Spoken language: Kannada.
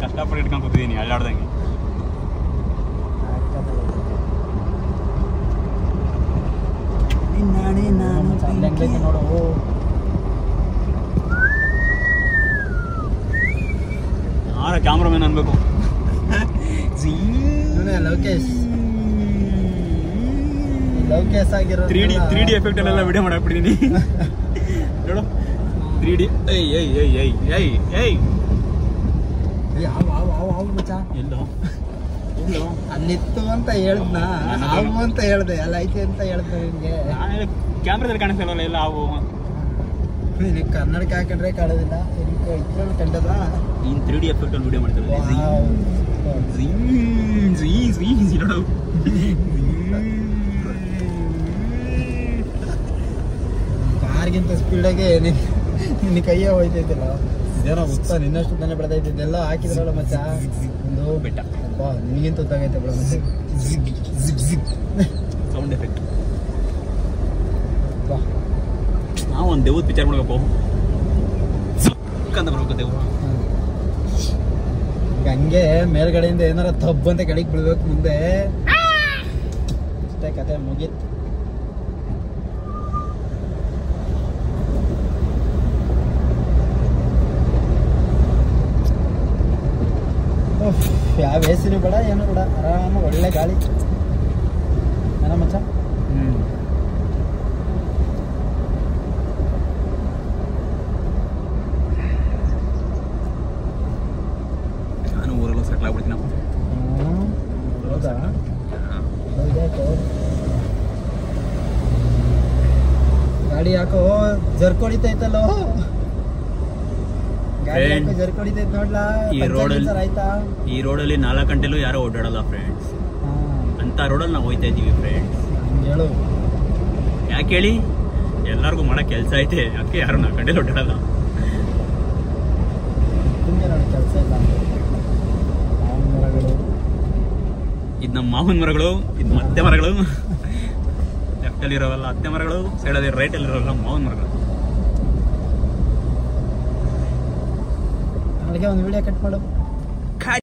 ಕಷ್ಟಪಟ್ಟು ಇಟ್ಕೊಂಡು ಕೂತಿದ್ದೀನಿ ಅಲ್ಲಾಡ್ದಂಗೆ ನೋಡು. ಯಾರ ಕ್ಯಾಮ್ರಾಮನ್ ಅನ್ಬೇಕು? ಲೋಕೇಶ್. ಲೋಕೇಶ್ ಆಗಿರೋ three D three D effect ಅಲ್ಲೆಲ್ಲ ವಿಡಿಯೋ ಮಾಡಾಕ್ಬಿಟ್ಟಿದ್ದೀನಿ ನೋಡು. ತ್ರೀ ಡಿ ಏಯ್ ಏಯ್ ಏಯ್ ಏಯ್ ಏಯ್ ಏಯ್. ಯಾವ ಯಾವ ಯಾವ ಯಾವ ಮಚ್ಚ. ಎಲ್ಲೋ. ಎಲ್ಲೋ. ಅಲ್ಲಿತ್ತು ಅಂತ ಹೇಳ್ದ್ನ? ಹಾವು ಅಂತ ಹೇಳ್ದೆ. ಅಲ್ಲ ಐತೆ ಅಂತ ಹೇಳ್ದೆ ನಿಮಗೆ ಕ್ಯಾಮ್ರಾದಲ್ಲಿ ಕಾಣಿಸಲ್ಲ ಎಲ್ಲ ನಿನಗೆ ಕನ್ನಡಕ ಹಾಕೊಂಡ್ರೆ ಕಾಣೋದಿಲ್ಲ. ಇದ್ರಲ್ಲಿ ಕಂಡದ? ಈ ತ್ರೀ ಡಿ ಎಫೆಕ್ಟ್ ಅಲ್ಲಿ ವಿಡಿಯೋ ಮಾಡ್ತಾರೆ ನೋಡು. ಕಾರ್ಗಿಂತ ಸ್ಪೀಡಾಗೆ ನಿನ್ನ ಕೈಯೇ ಹೋಯ್ತೈತಿಲ್ಲ ಏನೋ ಗೊತ್ತಾ ನಿನ್ನಷ್ಟು ತಾನೇ ಬೆಳೆದೈತಿದ್ದೆಲ್ಲ ಹಾಕಿದ್ರಲ್ಲ ಮಚ್ಚ? ಒಂದು ಬೆಟ್ಟ. ಅಪ್ಪ ನಿನಗಿಂತ ಉದ್ದಾಗೈತೆ ಬಿಡ ಮತ್ತೆ ಸೌಂಡ್ ಎಫೆಕ್ಟ್. ನಾವು ಒಂದು ದೇವದ ವಿಚಾರ ಮಾಡ್ಬೇಕು ಅಂತ ಬರ್ಬೇಕು ದೇವ್ರು ಈಗ ಹಂಗೆ ಮೇಲ್ಗಡೆಯಿಂದ ಏನಾರ ತಬ್ಬಂತ ಅಂತ ಕೆಳಗೆ ಬೀಳ್ಬೇಕು ಮುಂದೆ. ಅಷ್ಟೇ ಕತೆ ಮುಗೀತು. ಯಾವ ಎಸಿನೂ ಬೇಡ ಏನು ಬೇಡ ಆರಾಮ ಒಳ್ಳೆ ಗಾಳಿ. ಏನ ಮಚ್ಚ? ನಾನು ಊರೆಲ್ಲ ಸೆಟ್ಲ್ ಆಗ್ಬಿಡ್ತೀನಿ ನಾವು ಹ್ಮ್. ಹೌದಾ? ಗಾಡಿ ಯಾಕೋ ಜರ್ಕ್ ಈ ರೋಡ್ ಅಲ್ಲಿ- ಗಿಂಚರ್ ಈ ರೋಡಲ್ಲಿ ನಾಲ್ಕು ಗಂಟೆಲೂ ಯಾರೋ ಓಡಾಡಲ್ಲ ಫ್ರೆಂಡ್ಸ್ ಅಂತ ರೋಡಲ್ಲಿ ನಾವು ಹೋಯ್ತಾ ಇದ್ದೀವಿ ಫ್ರೆಂಡ್ಸ್ ಯಾಕೆ ಹೇಳಿ? ಎಲ್ಲರಿಗೂ ಮಾಡೋ ಕೆಲಸ ಐತೆ. ಯಾಕೆ ಯಾರು ನಾಲ್ಕು ಗಂಟೆಲಿ ಓಡಾಡಲ್ಲ? ಇದು ನಮ್ಮ ಮಾವನ ಮರಗಳು ಇದು ಮತ್ತೆ ಮರಗಳು. ಲೆಫ್ಟಲ್ಲಿ ಇರೋವೆಲ್ಲ ಅತ್ತೆ ಮರಗಳು ಸೈಡಲ್ಲಿ ರೈಟಲ್ಲಿ ಇರೋಲ್ಲ ಮಾವಿನ ಮರಗಳು. ಅಲ್ಲಿಗೆ ಒಂದು ವಿಡಿಯೋ ಕಟ್ ಮಾಡು